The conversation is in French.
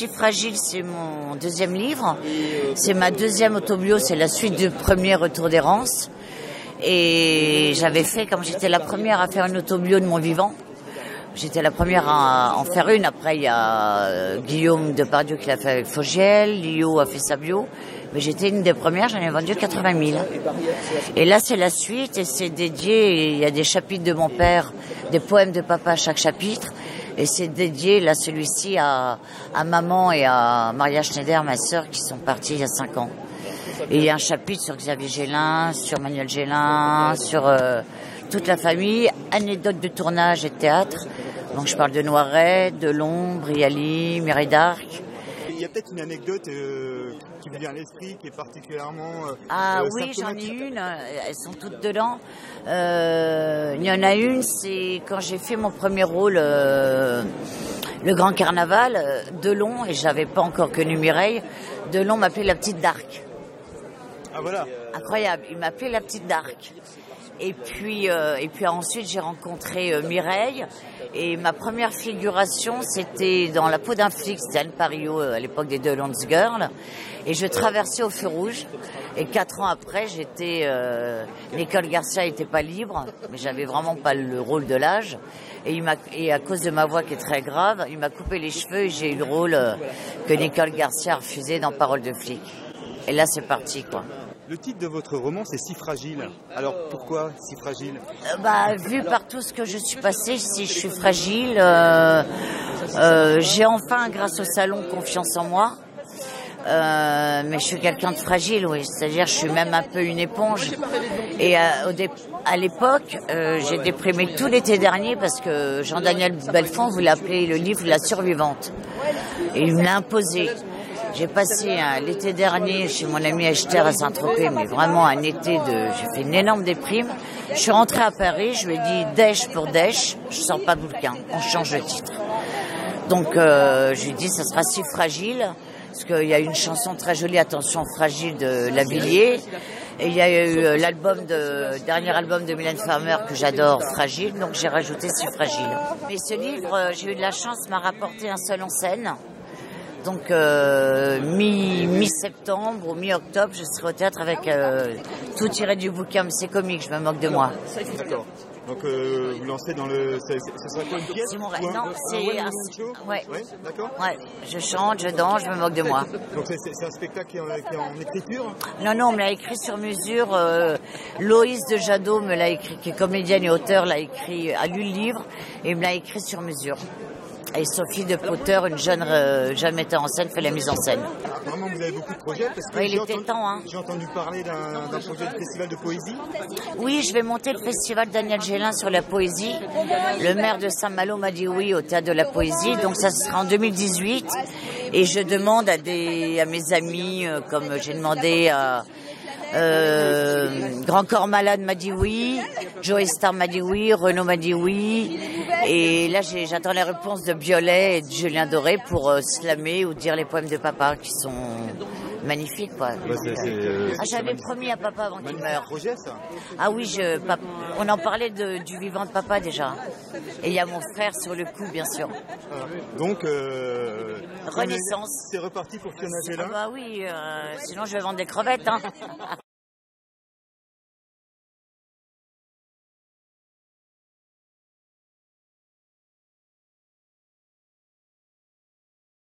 Si fragile, c'est mon deuxième livre. C'est ma deuxième autobio, c'est la suite du premier Retour d'errance. Et j'avais fait, comme j'étais la première à faire une autobio de mon vivant, j'étais la première à en faire une. Après, il y a euh, Guillaume Depardieu qui l'a fait avec Fogiel, Lio a fait sa bio. Mais j'étais une des premières, j'en ai vendu 80 000. Et là, c'est la suite et c'est dédié, il y a des chapitres de mon père, des poèmes de papa à chaque chapitre. Et c'est dédié, là, celui-ci, à, à maman et à Maria Schneider, ma sœur, qui sont partis il y a 5 ans. Et il y a un chapitre sur Xavier Gélin, sur Manuel Gélin, sur euh, toute la famille, anecdotes de tournage et de théâtre. Donc je parle de Noiret, de Lombre, Briali, Mireille d'Arc. Il y a peut-être une anecdote euh, qui me vient à l'esprit, qui est particulièrement. euh, Ah euh, oui, j'en ai une, euh, elles sont toutes dedans. Il y en a une, c'est quand j'ai fait mon premier rôle, le Grand Carnaval, Delon, et j'avais pas encore connu Mireille, Delon m'appelait la petite d'Arc. Ah voilà. Incroyable, il m'appelait la petite d'Arc. Et puis, euh, et puis ensuite, j'ai rencontré euh, Mireille. Et ma première figuration, c'était dans La peau d'un flic, c'était Anne Pario euh, à l'époque des deux Lands Girls. Et je traversais au feu rouge. Et quatre ans après, j'étais... Euh, Nicole Garcia n'était pas libre, mais j'avais vraiment pas le rôle de l'âge. Et, il m'a, et à cause de ma voix qui est très grave, il m'a coupé les cheveux et j'ai eu le rôle euh, que Nicole Garcia refusait dans Parole de flic. Et là, c'est parti, quoi. Le titre de votre roman, c'est Si fragile. Alors pourquoi si fragile Euh, Bah, vu par tout ce que je suis passée, si je suis fragile, euh, euh, j'ai enfin, grâce au salon, confiance en moi. Mais je suis quelqu'un de fragile, oui. C'est-à-dire, je suis même un peu une éponge. Et à, à l'époque, j'ai déprimé tout l'été dernier parce que Jean-Daniel Belfond voulait appeler le livre La survivante. Et il me l'a imposé. J'ai passé l'été dernier chez mon ami Echter à Saint-Tropez, mais vraiment un été de... J'ai fait une énorme déprime. Je suis rentrée à Paris, je lui ai dit Dèche pour Dèche, je sors pas de bouquin, on change de titre. Donc euh, je lui ai dit ça sera si fragile, parce qu'il y a une chanson très jolie, Attention fragile de Lavillier. Et il y a eu euh, l'album de dernier album de Mylène Farmer que j'adore, Fragile, donc j'ai rajouté si fragile. Mais ce livre, euh, j'ai eu de la chance, m'a rapporté un seul en scène. Donc euh, mi mi-septembre ou mi-octobre, je serai au théâtre avec euh, tout tiré du bouquin, mais c'est comique, je me moque de moi. D'accord. Donc euh, vous lancez dans le. Ce sera quoi une pièce mon rêve. Un- Non, un c'est un- show ouais. Ouais, d'accord. Ouais, je chante, je danse, je me moque de moi. Donc c'est- un spectacle qui est, en- qui est en écriture Non, non, on me l'a écrit sur mesure. euh, Loïs de Jadot me l'a écrit, qui est comédienne et auteur, l'a écrit, a lu le livre et me l'a écrit sur mesure. Et Sophie de Potter, une jeune, euh, jeune metteur en scène, fait la mise en scène. Apparemment, vous avez beaucoup de projets parce que Ouais, il j'ai était entendu, temps, hein. j'ai entendu parler d'un projet de festival de poésie. Oui, je vais monter le festival Daniel Gélin sur la poésie. Le maire de Saint-Malo m'a dit oui au théâtre de la poésie, donc ça sera en 2018. Et je demande à des à mes amis, euh, comme j'ai demandé à euh, Grand Corps Malade m'a dit oui, Joe Star m'a dit oui, Renaud m'a dit oui. Et là, j'attends les réponses de Violet et de Julien Doré pour euh, slammer ou dire les poèmes de papa qui sont magnifiques. Quoi. Ouais, c'est- c'est, euh, Ah, J'avais promis à papa avant qu'il meure. projet ça. Ah oui, je, pap- on en parlait de- du vivant de papa déjà. Et il y a mon frère sur le coup, bien sûr. Donc euh, Renaissance. C'est reparti pour Fiona Ah Gélin. bah oui, euh, sinon je vais vendre des crevettes. Hein.